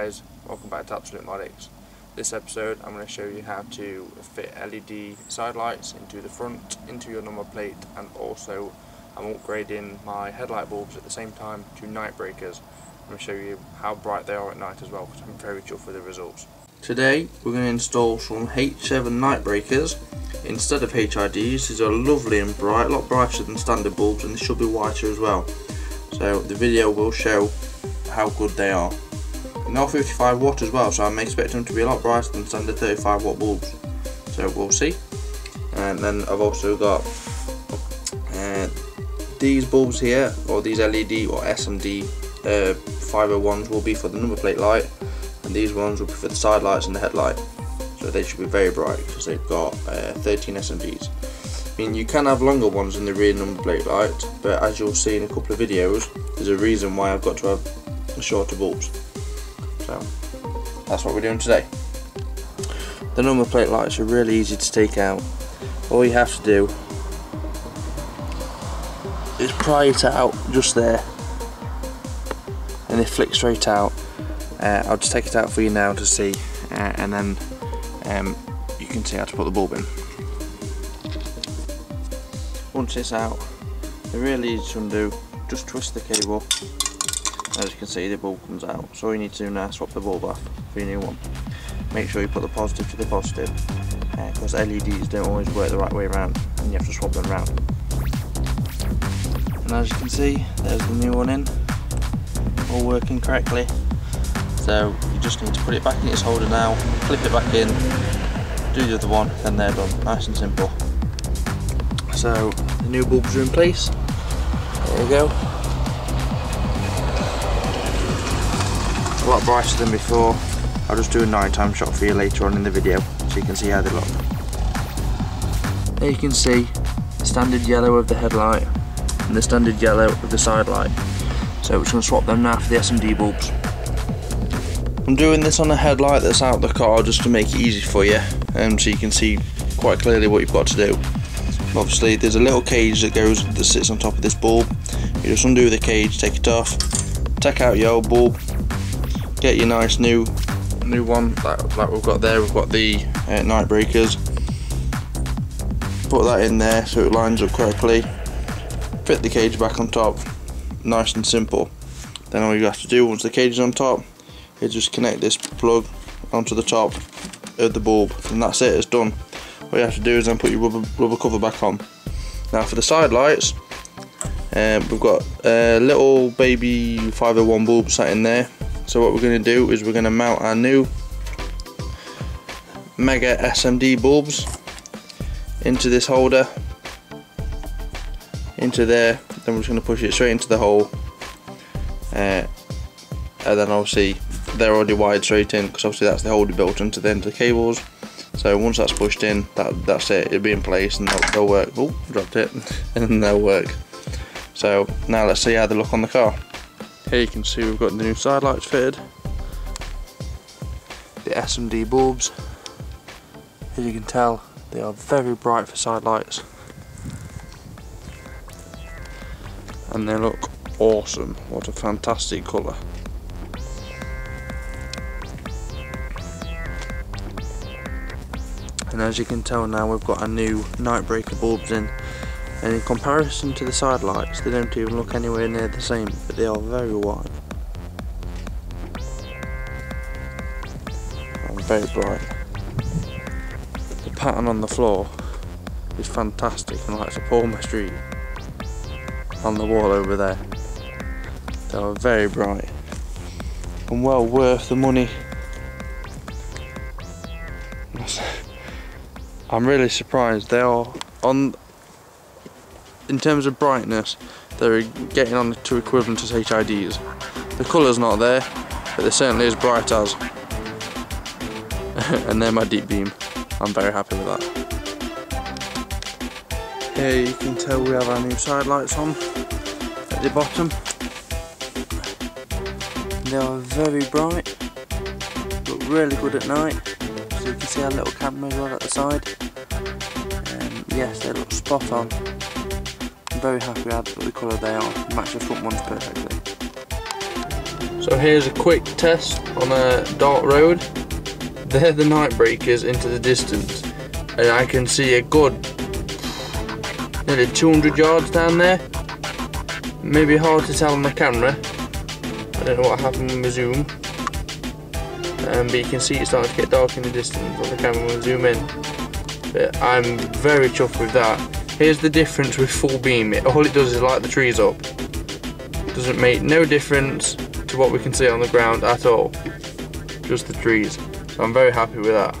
guys, welcome back to Absolute Modics. This episode I'm going to show you how to fit LED side lights into the front, into your number plate and also I'm upgrading my headlight bulbs at the same time to night breakers. I'm going to show you how bright they are at night as well because I'm very chuffed with the results. Today we're going to install some H7 night breakers instead of HIDs. These are lovely and bright, a lot brighter than standard bulbs and they should be whiter as well. So the video will show how good they are. They're 55 watt as well, so I'm expecting them to be a lot brighter than standard 35 watt bulbs. So we'll see. And then I've also got uh, these bulbs here, or these LED or SMD uh, 501s will be for the number plate light, and these ones will be for the side lights and the headlight. So they should be very bright because they've got uh, 13 SMDs. I mean, you can have longer ones in the rear number plate light, but as you'll see in a couple of videos, there's a reason why I've got to have shorter bulbs. So, that's what we're doing today. The number plate lights are really easy to take out. All you have to do is pry it out just there, and they flick straight out. Uh, I'll just take it out for you now to see, uh, and then um, you can see how to put the bulb in once it's out it really easy to undo just twist the cable as you can see the bulb comes out. So all you need to do now is swap the bulb off for your new one. Make sure you put the positive to the positive because uh, LEDs don't always work the right way around and you have to swap them around. And as you can see there's the new one in all working correctly. So you just need to put it back in its holder now clip it back in do the other one and they're done. Nice and simple. So the new bulbs are in place. There you go. Lot brighter than before. I'll just do a nighttime shot for you later on in the video so you can see how they look. There you can see the standard yellow of the headlight and the standard yellow of the side light. So we're just going to swap them now for the SMD bulbs. I'm doing this on a headlight that's out the car just to make it easy for you and um, so you can see quite clearly what you've got to do obviously there's a little cage that goes that sits on top of this bulb you just undo the cage take it off take out your old bulb get your nice new new one like, like we've got there. We've got the uh, night breakers. Put that in there so it lines up correctly. Fit the cage back on top nice and simple. Then all you have to do once the cage is on top is just connect this plug onto the top of the bulb and that's it it's done. What you have to do is then put your rubber, rubber cover back on. Now for the side lights, um, we've got a little baby 501 bulb sat in there. So what we're going to do is we're going to mount our new Mega SMD bulbs into this holder, into there, then we're just going to push it straight into the hole. Uh, and then obviously they're already wired straight in because obviously that's the holder built into the end of the cables so once that's pushed in, that that's it. It'll be in place and they'll, they'll work. Oh, dropped it, and they'll work. So now let's see how they look on the car. Here you can see we've got the new side lights fitted, the SMD bulbs. As you can tell, they are very bright for side lights, and they look awesome. What a fantastic colour. and as you can tell now we've got a new night breaker bulbs in and in comparison to the side lights they don't even look anywhere near the same but they are very wide. And very bright. The pattern on the floor is fantastic and like a Palmer Street on the wall over there. They are very bright. And well worth the money. I'm really surprised. They are on in terms of brightness they're getting on to equivalent to HIDs the colour's not there but they're certainly as bright as and they're my deep beam. I'm very happy with that. Here you can tell we have our new side lights on at the bottom. They are very bright look really good at night. So you can see our little camera as well at the side. Um, yes, they look spot on. Very happy with the colour they are, match the front ones perfectly. So here's a quick test on a dark road. They're the night breakers into the distance and I can see a good nearly 200 yards down there. Maybe hard to tell on the camera. I don't know what happened with the zoom. Um, but you can see it's starting to get dark in the distance on the camera when we zoom in. But I'm very chuffed with that. Here's the difference with full beam. It, all it does is light the trees up. It doesn't make no difference to what we can see on the ground at all. Just the trees. So I'm very happy with that.